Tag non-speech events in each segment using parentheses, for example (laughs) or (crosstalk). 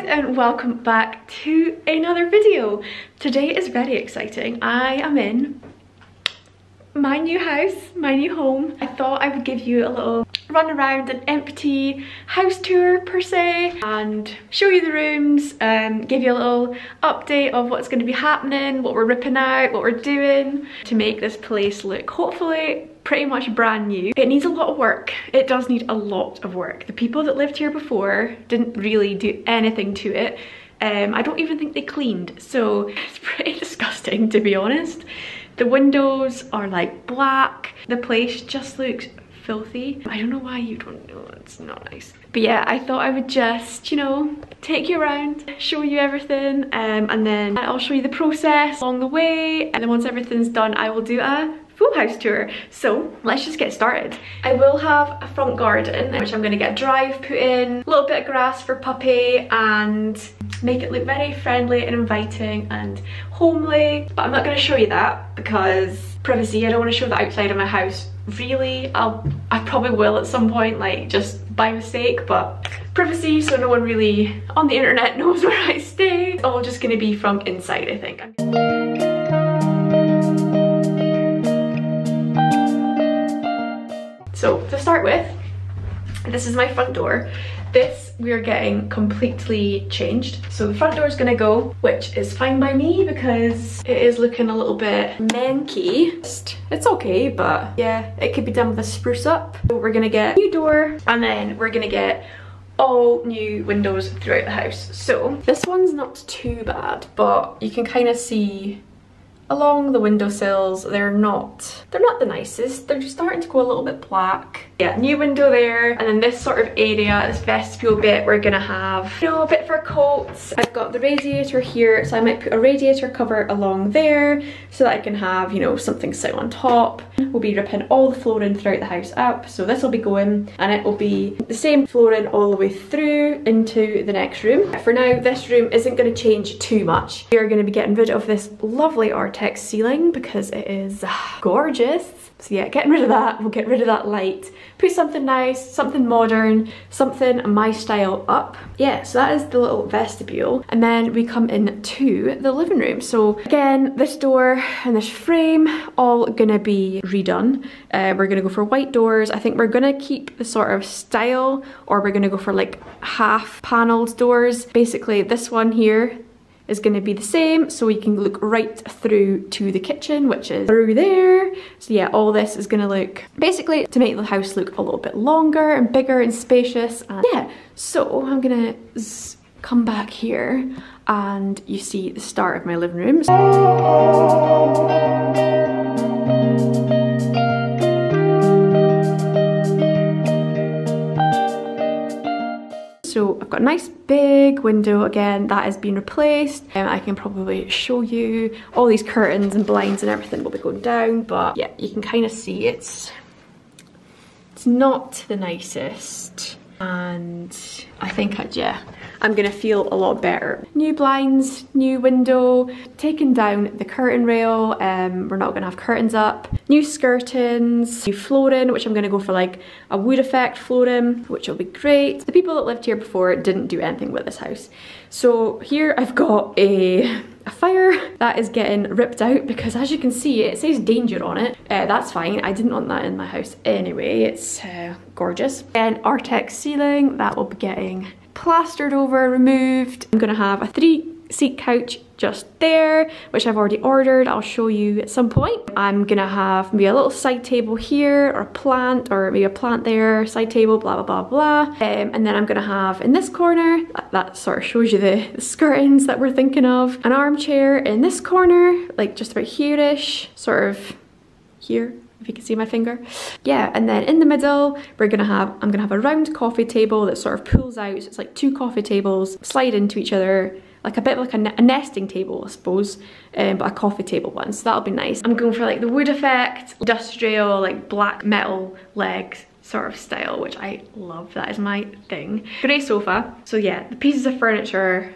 guys and welcome back to another video. Today is very exciting. I am in my new house, my new home. I thought I would give you a little run around an empty house tour per se and show you the rooms um, give you a little update of what's going to be happening, what we're ripping out, what we're doing to make this place look hopefully pretty much brand new. It needs a lot of work. It does need a lot of work. The people that lived here before didn't really do anything to it. Um, I don't even think they cleaned, so (laughs) it's pretty disgusting to be honest. The windows are like black. The place just looks filthy. I don't know why you don't know, it's not nice. But yeah, I thought I would just, you know, take you around, show you everything, um, and then I'll show you the process along the way. And then once everything's done, I will do a house tour. So let's just get started. I will have a front garden, which I'm gonna get a drive put in, a little bit of grass for puppy, and make it look very friendly and inviting and homely. But I'm not to show you that because privacy, I don't want to show the outside of my house. Really, I'll, I probably will at some point, like just by mistake, but privacy so no one really on the internet (laughs) knows where I stay. It's all just to be from inside, I think. So to start with, this is my front door. This we're getting completely changed. So the front door is gonna go, which is fine by me because it is looking a little bit manky. It's okay, but yeah, it could be done with a spruce up. So we're gonna get new door and then we're gonna get all new windows throughout the house. So this one's not too bad, but you can kind of see along the windowsills they're not they're not the nicest. They're just starting to go a little bit black. Yeah new window there and then this sort of area this vestibule bit we're gonna have you know a bit for coats. I've got the radiator here so i might put a radiator cover along there so that i can have you know something sit on top. We'll be ripping all the flooring throughout the house up so this will be going and it will be the same flooring all the way through into the next room. For now this room isn't going to change too much. We are going to be getting rid of this lovely art ceiling because it is gorgeous. So yeah, getting rid of that, we'll get rid of that light, put something nice, something modern, something my style up. Yeah, so that is the little vestibule. And then we come into the living room. So again, this door and this frame, all gonna be redone. Uh, we're gonna go for white doors. I think we're gonna keep the sort of style or we're gonna go for like half paneled doors. Basically this one here, is going to be the same so we can look right through to the kitchen which is through there. So yeah all this is going to look basically to make the house look a little bit longer and bigger and spacious and yeah. So I'm gonna come back here and you see the start of my living room. So I've got a nice big window again that has been replaced. And um, I can probably show you all these curtains and blinds and everything will be going down but yeah you can kind of see it's it's not the nicest and I think, I, yeah, I'm gonna feel a lot better. New blinds, new window, taking down the curtain rail, um, we're not gonna have curtains up, new skirtings, new flooring, which I'm gonna go for like a wood effect flooring, which will be great. The people that lived here before didn't do anything with this house. So here I've got a a fire that is getting ripped out because as you can see it says danger on it. Uh, that's fine. I didn't want that in my house anyway. It's uh, gorgeous. And Artex ceiling that will be getting plastered over removed. I'm gonna have a three seat couch just there, which I've already ordered. I'll show you at some point. I'm gonna have maybe a little side table here or a plant or maybe a plant there, side table, blah, blah, blah, blah. Um, and then I'm gonna have in this corner, that, that sort of shows you the, the skirtings that we're thinking of, an armchair in this corner, like just about here-ish, sort of here if you can see my finger. Yeah, and then in the middle, we're gonna have, I'm gonna have a round coffee table that sort of pulls out, so it's like two coffee tables, slide into each other, like a bit like a, a nesting table, I suppose, um, but a coffee table one, so that'll be nice. I'm going for like the wood effect, industrial, like black metal legs sort of style, which I love, that is my thing. Grey sofa, so yeah, the pieces of furniture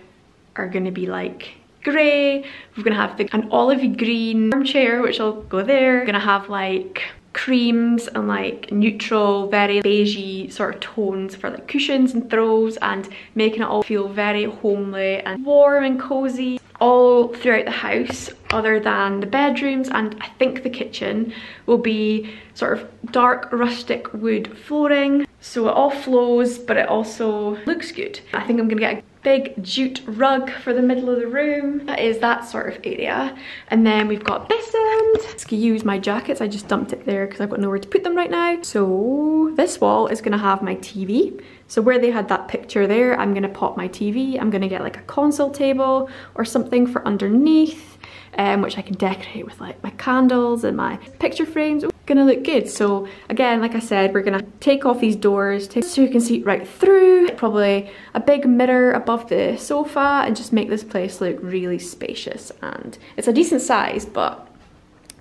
are gonna be like grey. We're gonna have the, an olivey green armchair, which I'll go there. We're gonna have like creams and like neutral, very beigey sort of tones for like cushions and throws and making it all feel very homely and warm and cozy all throughout the house other than the bedrooms and I think the kitchen will be sort of dark rustic wood flooring so it all flows but it also looks good. I think I'm gonna get a big jute rug for the middle of the room. That is that sort of area. And then we've got this end. Excuse my jackets, I just dumped it there because I've got nowhere to put them right now. So this wall is gonna have my TV. So where they had that picture there, I'm gonna pop my TV. I'm gonna get like a console table or something for underneath. Um, which I can decorate with like my candles and my picture frames gonna look good. So again, like I said, we're gonna take off these doors so you can see right through. Probably a big mirror above the sofa and just make this place look really spacious. And it's a decent size, but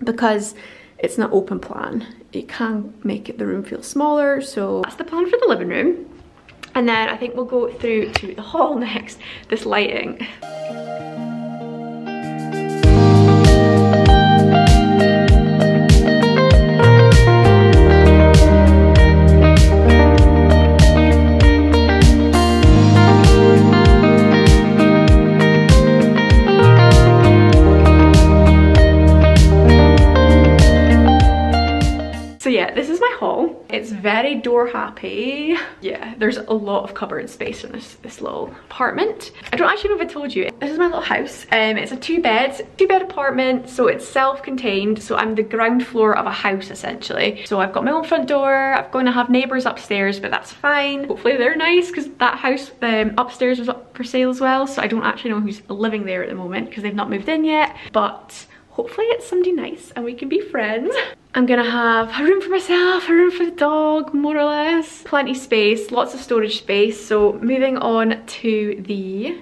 because it's not open plan, it can make the room feel smaller. So that's the plan for the living room. And then I think we'll go through to the hall (laughs) next, this lighting. Very door happy. Yeah, there's a lot of cupboard space in this, this little apartment. I don't actually know if I told you, this is my little house. Um, it's a two bed, two bed apartment, so it's self-contained. So I'm the ground floor of a house essentially. So I've got my own front door, I'm going to have neighbors upstairs, but that's fine. Hopefully they're nice because that house um, upstairs was up for sale as well. So I don't actually know who's living there at the moment because they've not moved in yet, but hopefully it's somebody nice and we can be friends. I'm gonna have a room for myself, a room for the dog, more or less. Plenty space, lots of storage space. So moving on to the,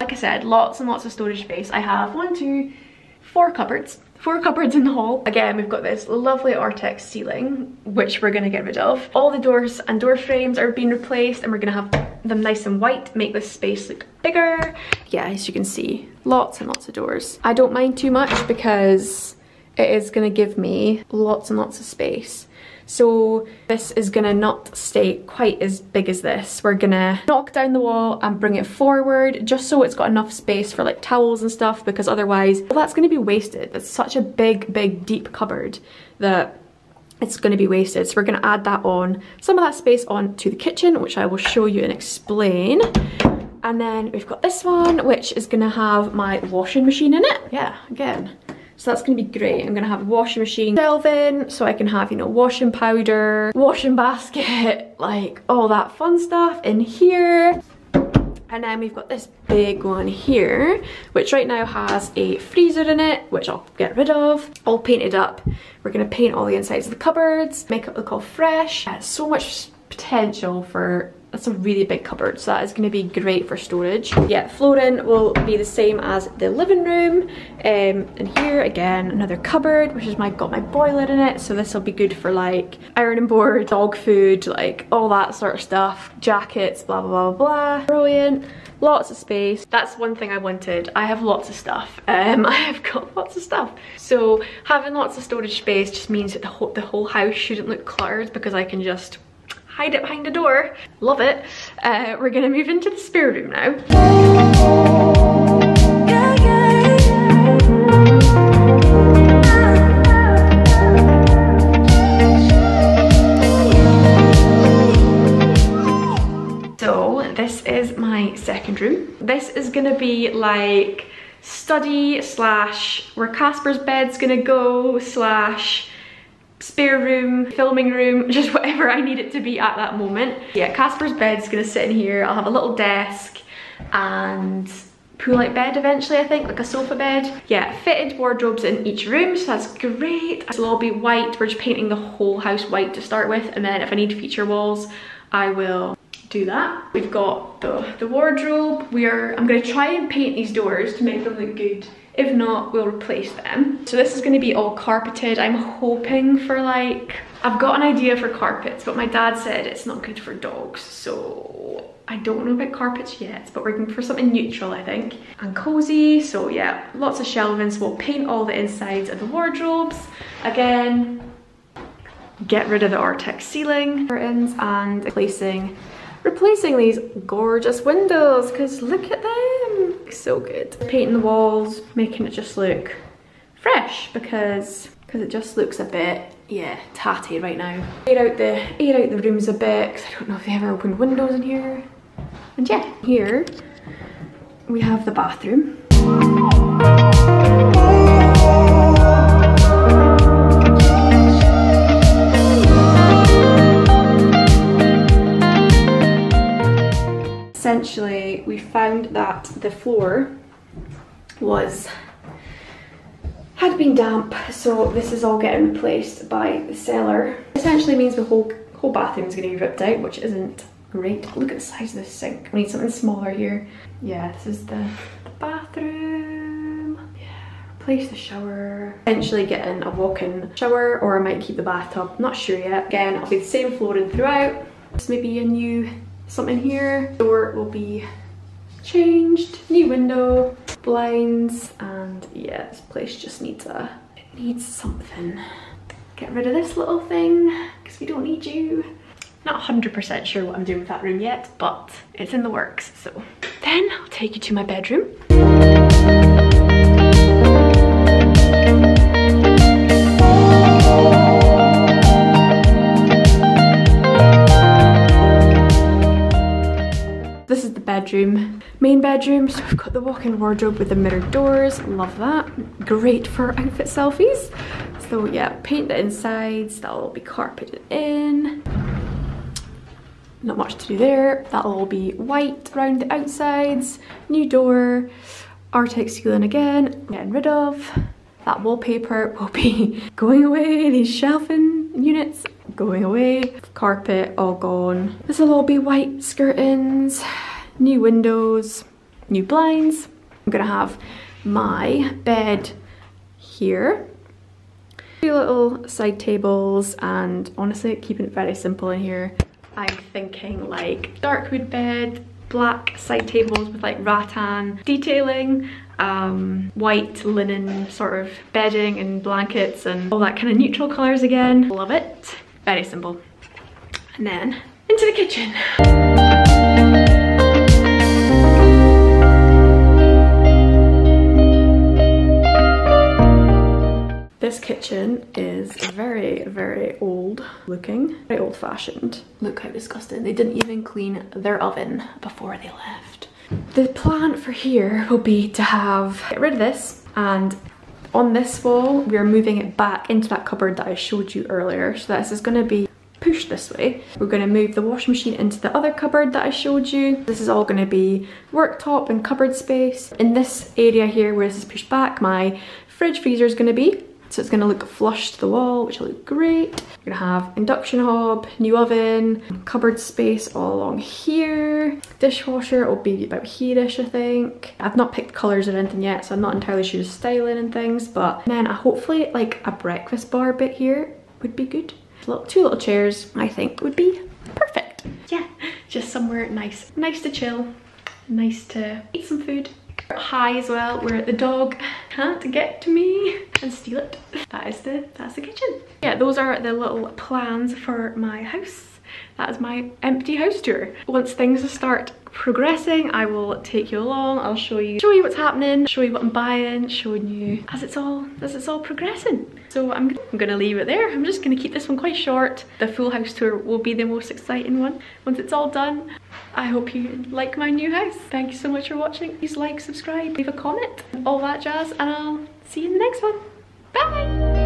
like I said, lots and lots of storage space. I have one, two, four cupboards. Four cupboards in the hall. Again, we've got this lovely Artex ceiling, which we're gonna get rid of. All the doors and door frames are being replaced and we're gonna have them nice and white, make this space look bigger. Yeah, as you can see, lots and lots of doors. I don't mind too much because it is to give me lots and lots of space. So this is gonna not stay quite as big as this. We're gonna knock down the wall and bring it forward just so it's got enough space for like towels and stuff because otherwise well, that's gonna be wasted. It's such a big, big, deep cupboard that it's going to be wasted. So we're going to add that on, some of that space on to the kitchen, which I will show you and explain. And then we've got this one, which is going to have my washing machine in it. Yeah, again, so that's gonna be great. I'm gonna have a washing machine shelving so I can have, you know, washing powder, washing basket, (laughs) like all that fun stuff in here. And then we've got this big one here, which right now has a freezer in it, which I'll get rid of. All painted up. We're gonna paint all the insides of the cupboards, make it look all fresh. So much potential for that's a really big cupboard, so that is going to be great for storage. Yeah, flooring will be the same as the living room. Um, and here, again, another cupboard, which has my, got my boiler in it, so this will be good for like ironing board, dog food, like all that sort of stuff. Jackets, blah, blah, blah, blah. Brilliant lots of space. That's one thing I wanted. I have lots of stuff. Um, (laughs) I have got lots of stuff. So having lots of storage space just means that the whole, the whole house shouldn't look cluttered because I can just hide it behind a door. Love it. Uh, we're gonna move into the spare room now. So this is my second room. This is gonna be like study slash where Casper's bed's gonna go slash spare room, filming room, (laughs) just whatever I need it to be at that moment. Yeah, Casper's bed's gonna sit in here. I'll have a little desk and pull-out bed eventually, I think, like a sofa bed. Yeah, fitted wardrobes in each room, so that's great. It'll all be white. We're just painting the whole house white to start with, and then if I need feature walls, I will do that. We've got the, the wardrobe. We are, I'm gonna try and paint these doors to make them look good If not, we'll replace them. So this is gonna be all carpeted. I'm hoping for like, I've got an idea for carpets, but my dad said it's not good for dogs. So I don't know about carpets yet, but we're going for something neutral, I think. And cozy, so yeah, lots of shelving. So we'll paint all the insides of the wardrobes. Again, get rid of the Artex ceiling curtains and replacing replacing these gorgeous windows because look at so good. Painting the walls making it just look fresh because because it just looks a bit yeah tatty right now. Air out the air out the rooms a bit because i don't know if they ever opened windows in here. And yeah here we have the bathroom. Essentially we found that the floor was had been damp so this is all getting replaced by the seller. Essentially means the whole whole bathroom is going to be ripped out which isn't great. Look at the size of this sink. We need something smaller here. Yeah this is the, the bathroom. Yeah replace the shower. Eventually getting a walk-in shower or i might keep the bathtub. Not sure yet. Again it'll be the same flooring throughout. Just maybe a new something here. Door will be changed, new window, blinds, and yeah, this place just needs a, it needs something. Get rid of this little thing, because we don't need you. Not 100% sure what I'm doing with that room yet, but it's in the works, so. Then I'll take you to my bedroom. Bedroom. Main bedroom, so we've got the walk-in wardrobe with the mirrored doors, love that. Great for outfit selfies. So yeah, paint the insides, that'll be carpeted in. Not much to do there. That'll all be white around the outsides. New door, Artex ceiling again, getting rid of. That wallpaper will be (laughs) going away, these shelving units going away. Carpet all gone. This will all be white skirtings new windows, new blinds. I'm gonna have my bed here. Two little side tables and honestly keeping it very simple in here. I'm thinking like dark wood bed, black side tables with like rattan detailing, um, white linen sort of bedding and blankets and all that kind of neutral colours again. Love it. Very simple. And then into the kitchen. Kitchen is very, very old looking, very old fashioned. Look how disgusting. They didn't even clean their oven before they left. The plan for here will be to have, get rid of this and on this wall, we are moving it back into that cupboard that I showed you earlier. So this is gonna be pushed this way. We're gonna move the washing machine into the other cupboard that I showed you. This is all gonna be worktop and cupboard space. In this area here where this is pushed back, my fridge freezer is gonna be. So it's gonna look flush to the wall, which will look great. We're gonna have induction hob, new oven, cupboard space all along here. Dishwasher will be about here-ish, I think. I've not picked colors or anything yet, so I'm not entirely sure of styling and things, but then hopefully like a breakfast bar bit here would be good. Two little chairs, I think, would be perfect. Yeah, just somewhere nice, nice to chill, nice to eat some food high as well we're at the dog can't get to me and steal it. That is the, that's the kitchen. Yeah, those are the little plans for my house. That is my empty house tour. Once things start progressing, I will take you along. I'll show you show you what's happening, show you what I'm buying, showing you as it's all as it's all progressing. So I'm, I'm gonna leave it there. I'm just gonna keep this one quite short. The full house tour will be the most exciting one. Once it's all done, I hope you like my new house. Thank you so much for watching. Please like, subscribe, leave a comment, all that jazz, and I'll see you in the next one.